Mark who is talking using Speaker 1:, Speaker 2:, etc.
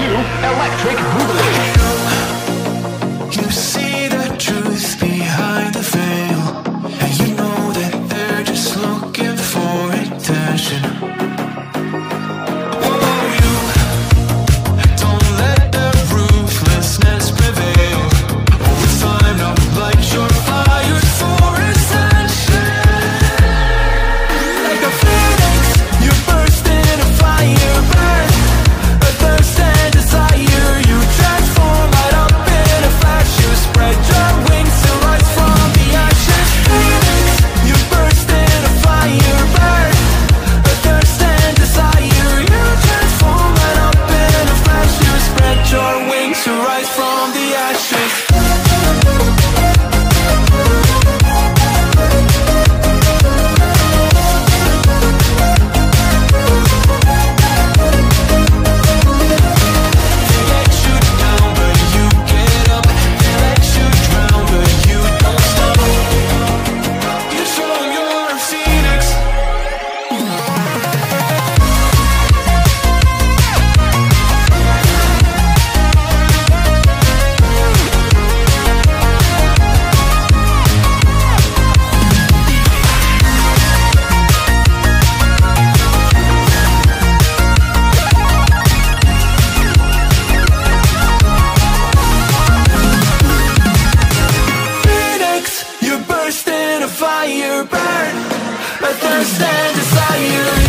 Speaker 1: Electric Boogaloo.
Speaker 2: burn, a thirst and desire.